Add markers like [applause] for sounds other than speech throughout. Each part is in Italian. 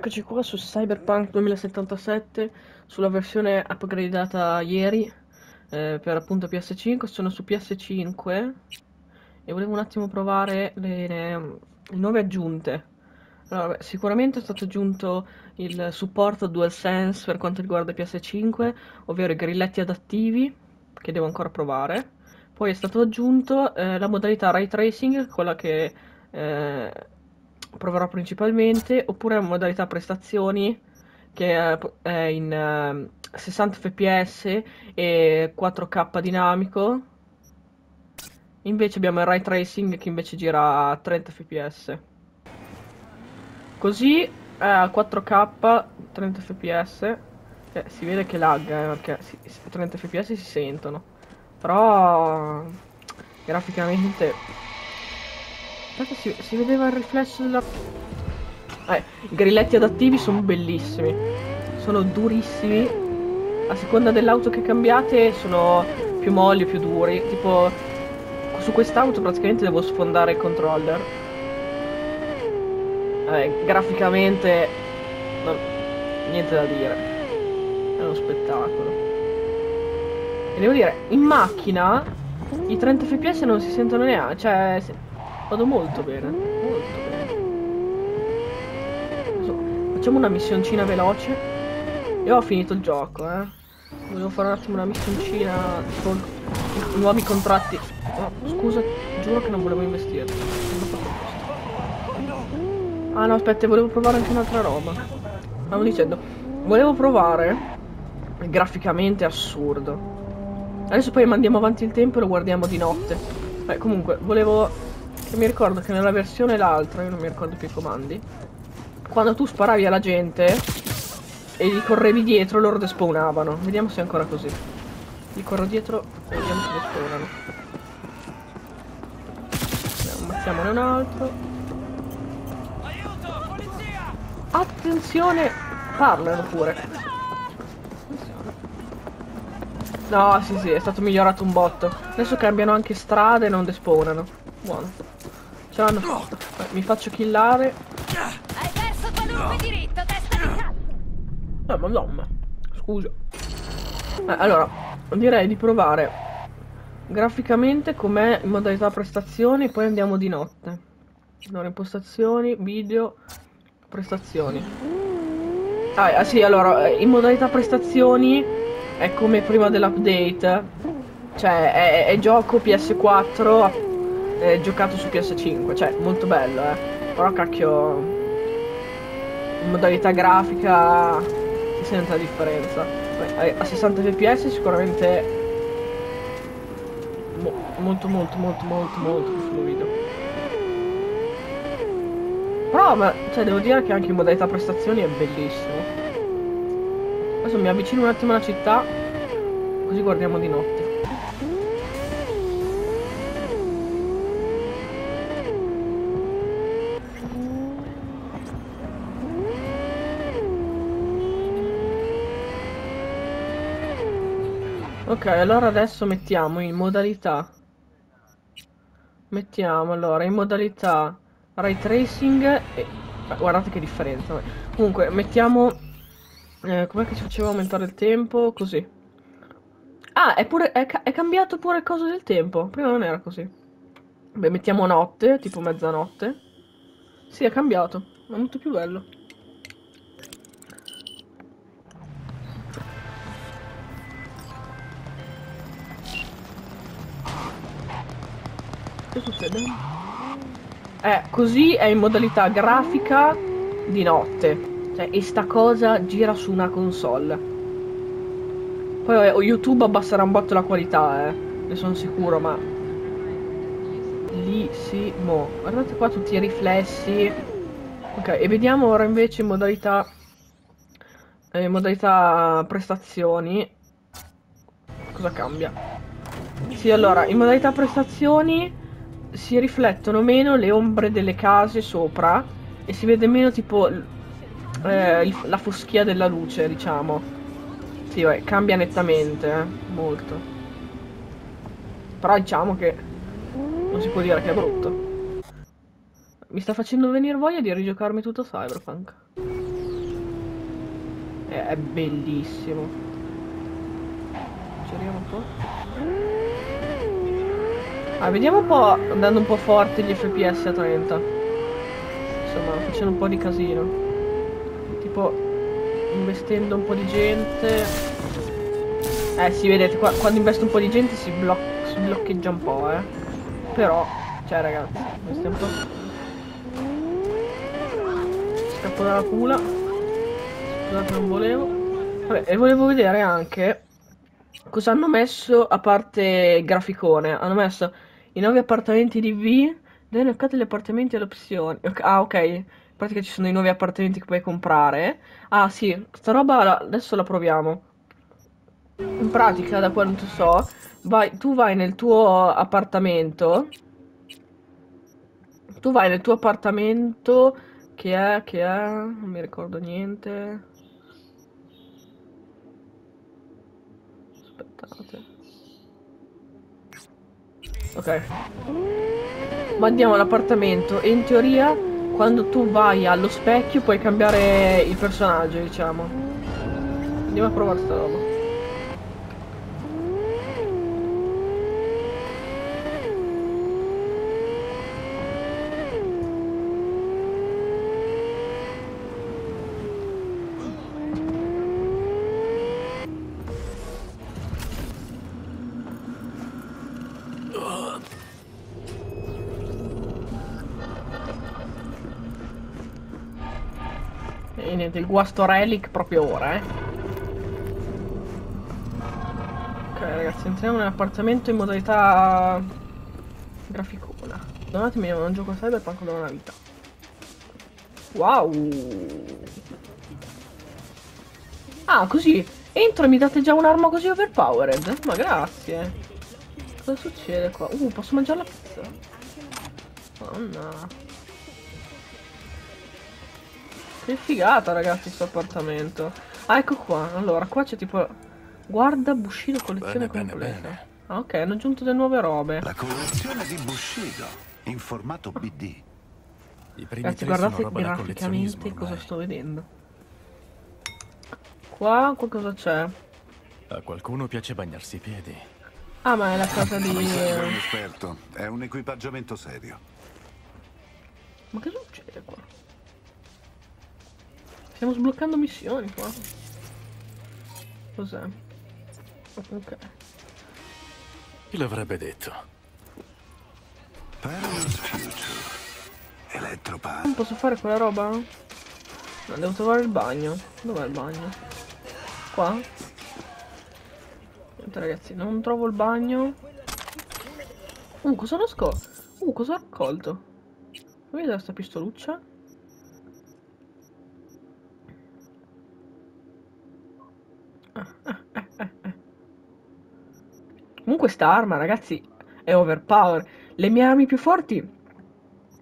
Eccoci qua su Cyberpunk 2077, sulla versione upgradata ieri eh, per appunto PS5, sono su PS5 e volevo un attimo provare le, le, le nuove aggiunte. Allora, sicuramente è stato aggiunto il supporto DualSense per quanto riguarda PS5, ovvero i grilletti adattivi, che devo ancora provare. Poi è stato aggiunto eh, la modalità Ray Tracing, quella che... Eh, proverò principalmente, oppure la modalità prestazioni che è in uh, 60 fps e 4K dinamico. Invece abbiamo il ray tracing che invece gira a 30 fps. Così eh, a 4K 30 fps eh, si vede che lagga eh, perché si, 30 fps si sentono. Però graficamente Aspetta, si, si vedeva il riflesso della... Eh, i grilletti adattivi sono bellissimi. Sono durissimi. A seconda dell'auto che cambiate sono più molli o più duri. Tipo, su quest'auto praticamente devo sfondare il controller. Eh, graficamente... No, niente da dire. È uno spettacolo. E devo dire, in macchina i 30 fps non si sentono neanche. Cioè... Vado molto bene, molto bene. Adesso facciamo una missioncina veloce. Io ho finito il gioco, eh. Volevo fare un attimo una missioncina con nuovi contratti. Oh, scusa, giuro che non volevo investire. Ah no, aspetta, volevo provare anche un'altra roba. Stavo dicendo, volevo provare graficamente assurdo. Adesso poi mandiamo avanti il tempo e lo guardiamo di notte. Beh, comunque, volevo che mi ricordo che nella versione l'altra, io non mi ricordo più i comandi, quando tu sparavi alla gente e gli correvi dietro, loro despawnavano. Vediamo se è ancora così. Gli corro dietro e vediamo se despawnano. Ammazziamone un altro. Attenzione! Parlano pure. No, sì, sì, è stato migliorato un botto. Adesso cambiano anche strade e non despawnano. Buono. Ce l'hanno. Mi faccio killare. Hai perso qualunque diritto, testa di cazzo! Eh, madonna. Scusa. Eh, allora, direi di provare graficamente com'è in modalità prestazioni, poi andiamo di notte. Allora, impostazioni, video, prestazioni. Ah, ah sì, allora, in modalità prestazioni è come prima dell'update. Cioè, è, è gioco PS4 eh, giocato su PS5, cioè molto bello, eh. Però cacchio, in modalità grafica si sente la differenza. Poi, a 60 fps sicuramente mo molto molto molto molto molto più fluido. Però, ma, cioè, devo dire che anche in modalità prestazioni è bellissimo. Adesso mi avvicino un attimo alla città, così guardiamo di notte. Ok, allora adesso mettiamo in modalità. Mettiamo allora in modalità ray tracing e guardate che differenza. Comunque, mettiamo eh, com'è che ci faceva aumentare il tempo? Così. Ah, è pure è, è cambiato pure il coso del tempo. Prima non era così. Beh, mettiamo notte, tipo mezzanotte. Sì, è cambiato. È molto più bello. Che succede? Eh, così è in modalità grafica di notte. Cioè, e sta cosa gira su una console. Poi vabbè, YouTube abbasserà un botto la qualità, eh. Ne sono sicuro, ma... Lissimo. Guardate qua tutti i riflessi. Ok, e vediamo ora invece in modalità... Eh, modalità prestazioni. Cosa cambia? Sì, allora, in modalità prestazioni si riflettono meno le ombre delle case sopra e si vede meno tipo eh, la foschia della luce, diciamo. Sì, beh, cambia nettamente, eh, molto. Però diciamo che non si può dire che è brutto. Mi sta facendo venire voglia di rigiocarmi tutto Cyberpunk. È, è bellissimo. Giriamo un po'. Ah, vediamo un po' andando un po' forte gli FPS a 30. Insomma, facendo un po' di casino. Tipo, investendo un po' di gente. Eh sì, vedete, qua, quando investo un po' di gente si, bloc si bloccheggia un po', eh. Però, cioè ragazzi, questo è un po'... Scappo dalla pula. Scusate, non volevo. Vabbè, e volevo vedere anche cosa hanno messo a parte graficone. Hanno messo i nuovi appartamenti di V. Dove noccate gli appartamenti alle opzioni. Ah, ok. In pratica ci sono i nuovi appartamenti che puoi comprare. Ah, sì, sta roba la- adesso la proviamo. In pratica, da quanto so, vai, tu vai nel tuo appartamento. Tu vai nel tuo appartamento. Che è? Che è? Non mi ricordo niente. Aspettate. Ok. Ma andiamo all'appartamento e in teoria quando tu vai allo specchio puoi cambiare il personaggio, diciamo. Andiamo a provare sta roba. E niente, il guasto relic proprio ora, eh. Ok ragazzi, entriamo nell'appartamento in modalità graficona. Donatemi un gioco cyberpunk da una vita. Wow! Ah, così. Entro e mi date già un'arma così overpowered? Ma grazie. Cosa succede qua? Uh, posso mangiare la pizza? Madonna. Che figata, ragazzi, sto appartamento. Ah, ecco qua. Allora, qua c'è tipo... Guarda Bushido collezione Bene, bene, completa. bene. Ah, ok, hanno aggiunto delle nuove robe. La collezione di Bushido in formato BD. I primi Ragazzi, tre sono guardate graficamente collezionismo cosa ormai. sto vedendo. Qua, qua cosa c'è? A qualcuno piace bagnarsi i piedi. Ah, ma è la casa di... Serve un esperto, è un equipaggiamento serio. Ma che succede qua? Stiamo sbloccando missioni qua. Cos'è? Ok. Chi l'avrebbe detto? Non posso fare quella roba? No, devo trovare il bagno. Dov'è il bagno? Qua? Niente ragazzi, non trovo il bagno. Uh, cosa ho nascosto? Uh, cosa ho raccolto? Vedete questa pistoluccia? Ah, ah, ah, ah, ah. Comunque sta arma, ragazzi, è overpower. Le mie armi più forti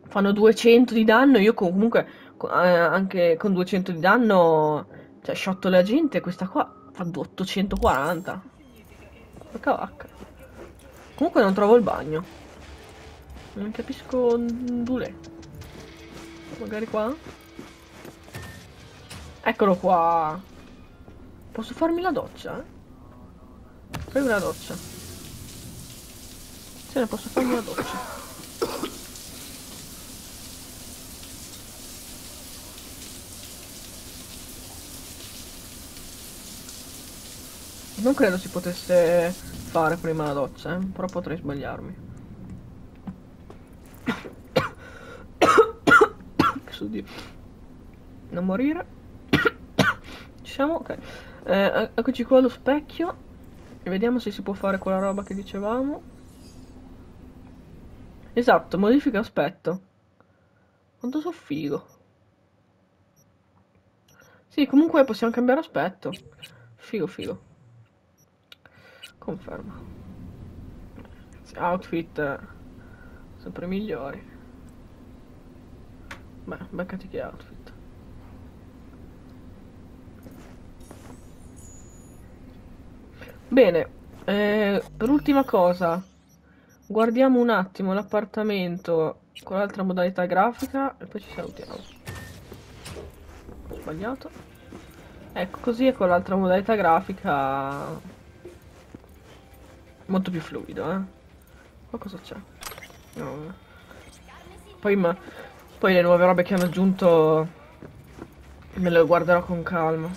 fanno 200 di danno. Io comunque co- eh, anche con 200 di danno, cioè shotto la gente. Questa qua fa 840. Porca vacca. Comunque non trovo il bagno. Non capisco dove. Magari qua? Eccolo qua. Posso farmi la doccia? Fai una doccia. Se ne posso farmi la doccia. Non credo si potesse fare prima la doccia, eh? però potrei sbagliarmi. [coughs] Sudio. Non morire. [coughs] Ci siamo? Ok. Eh, eccoci qua allo specchio. Vediamo se si può fare quella roba che dicevamo. Esatto, modifica aspetto. Quanto so figo. Sì, comunque possiamo cambiare aspetto. Figo, figo. Confermo. Sì, Outfit eh, sempre migliori. Beh, beccati che outfit. Bene, eh, per ultima cosa, guardiamo un attimo l'appartamento con l'altra modalità grafica e poi ci salutiamo. Sbagliato. Ecco, così è con l'altra modalità grafica molto più fluido, eh. Ma cosa c'è? No. Poi, ma... Poi le nuove robe che hanno aggiunto me le guarderò con calma.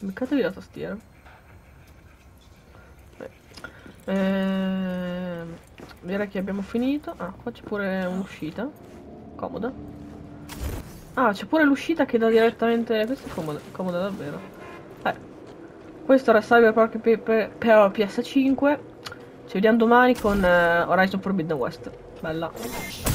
Beccatevi la tastiera. Beh. Ehm, direi che abbiamo finito. Ah, qua c'è pure un'uscita. Comoda. Ah, c'è pure l'uscita che dà direttamente... Questa è comoda, comoda davvero. Eh. Questo era Cyberpunk per, per, per PS5. Ci vediamo domani con eh, Horizon Forbidden West. Bella.